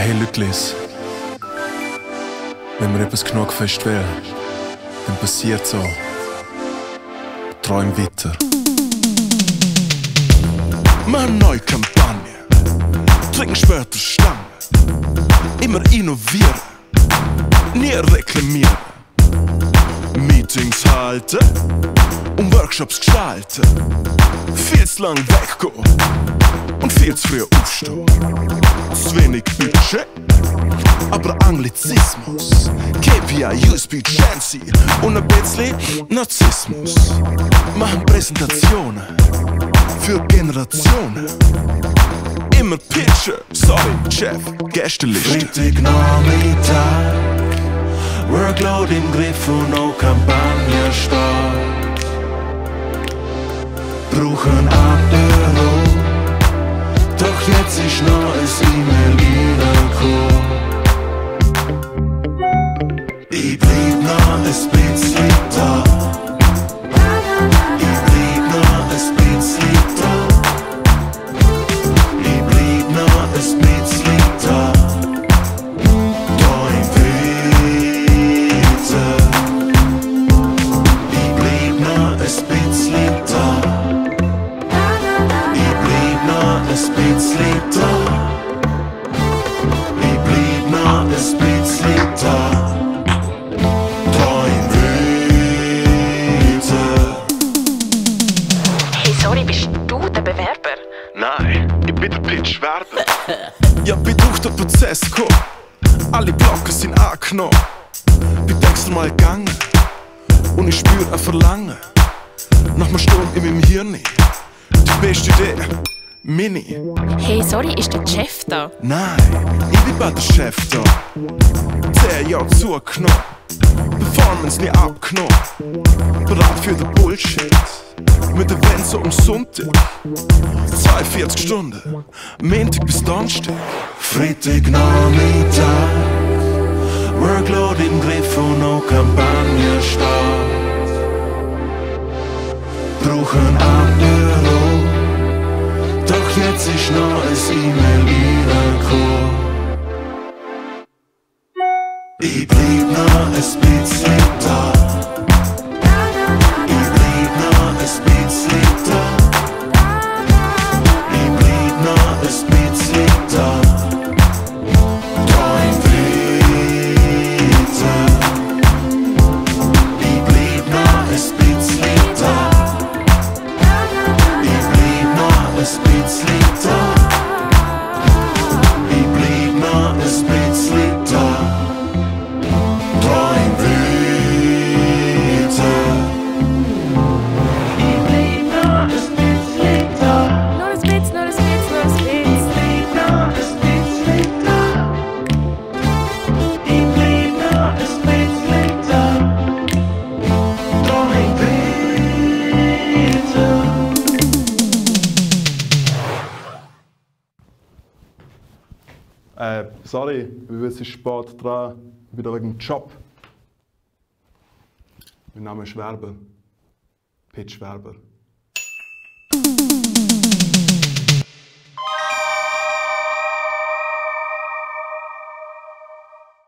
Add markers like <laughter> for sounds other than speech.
Hey Lücklis, wenn man etwas genug fest will, dann passiert so. Träum weiter. Mach neue Kampagne, trinken später Stange. Immer innovieren, nie reklamieren. Meetings halten und Workshops gestalten. Viel zu lang weggehen und viel zu früh aufstehen. Zu wenig Budget, aber Anglizismus. KPI, USB, Chancy und ein bisschen Narzissmus. Machen Präsentationen für Generationen. Immer Pitchen, sorry, Chef, Gästeliste. Freitagnachmittag, Workload im Griff und noch Kampagne start. Brauchen Apero, doch jetzt ist noch ein E-Mail reingekommen. Ich bleib noch ein bisschen da. Ich bleib noch ein bisschen da. Ich bleib noch ein bisschen da. Da im Winter. Ich bleib noch ein bisschen da. Ich bleib noch ein Bewerber? Nein, ich bin der Pitch-Werber. <laughs> ja, bin durch den Prozess gekommen. Alle Blocken sind angenommen. Bin extra mal gegangen und ich spüre ein Verlangen. Nach einem Sturm in meinem Hirn. Die beste Idee, Mini. Hey, sorry, ist der Chef da? Nein, ich bin bei der Chef da. Zehn Jahre zugenommen, Performance nie abgenommen. Bereit für den Bullshit. Mit Event so am Sonntag. 42 Stunden, Montag bis Donnerstag. Freitagnachmittag, Workload im Griff und noch Kampagne start. Brauchen Apero, doch jetzt ist noch ein E-Mail reingekommen. Äh, sorry, bin jetzt spät dran, wieder wegen dem Job. Mein Name ist Werber. Pitch Werber.